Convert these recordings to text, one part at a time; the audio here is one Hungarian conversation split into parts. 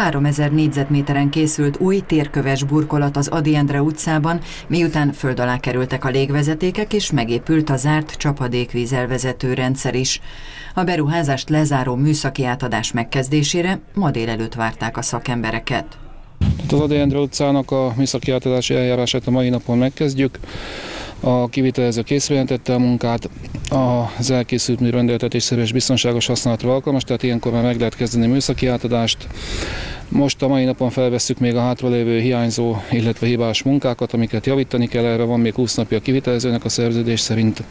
3000 négyzetméteren készült új térköves burkolat az Adi Endre utcában, miután föld alá kerültek a légvezetékek, és megépült a zárt csapadékvíz elvezető rendszer is. A beruházást lezáró műszaki átadás megkezdésére ma délelőtt várták a szakembereket. Az Adi Endre utcának a műszaki átadási eljárását a mai napon megkezdjük. A kivitelező készbejelentette a munkát, az elkészült mű rendeltetésszerű és biztonságos használatra alkalmas, tehát ilyenkor már meg lehet kezdeni műszaki átadást. Most a mai napon felvesszük még a hátralévő hiányzó, illetve hibás munkákat, amiket javítani kell, erre van még 20 napja a kivitelezőnek a szerződés szerint,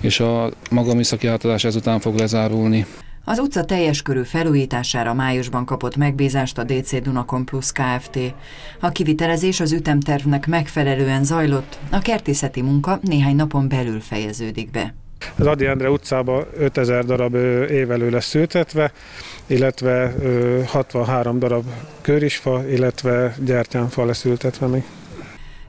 és a maga műszaki átadás ezután fog lezárulni. Az utca teljes körű felújítására májusban kapott megbízást a DC Dunakon Plus Kft. A kivitelezés az ütemtervnek megfelelően zajlott, a kertészeti munka néhány napon belül fejeződik be. Az Adi Endre utcába 5000 darab évelő lesz ültetve, illetve 63 darab körisfa, illetve gyertyánfa lesz ültetve még.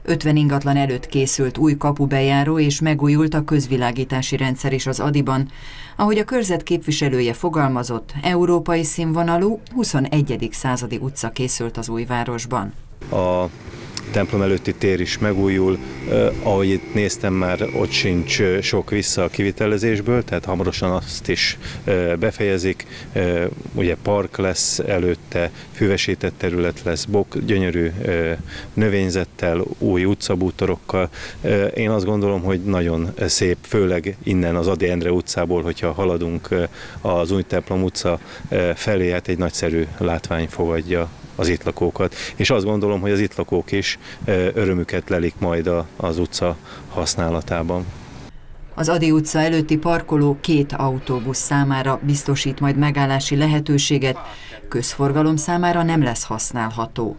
50 ingatlan előtt készült új kapubejáró és megújult a közvilágítási rendszer is az Adiban. Ahogy a körzet képviselője fogalmazott, európai színvonalú 21. századi utca készült az új városban. A templom előtti tér is megújul. Ahogy itt néztem már, ott sincs sok vissza a kivitelezésből, tehát hamarosan azt is befejezik. Ugye park lesz előtte, füvesített terület lesz, bok, gyönyörű növényzettel, új utcabútorokkal. Én azt gondolom, hogy nagyon szép, főleg innen az Adi Endre utcából, hogyha haladunk az új templom utca felé, hát egy nagyszerű látvány fogadja az itt lakókat, és azt gondolom, hogy az itt lakók is örömüket lelik majd az utca használatában. Az Adi utca előtti parkoló két autóbusz számára biztosít majd megállási lehetőséget, közforgalom számára nem lesz használható.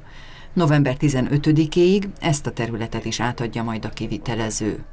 November 15-éig ezt a területet is átadja majd a kivitelező.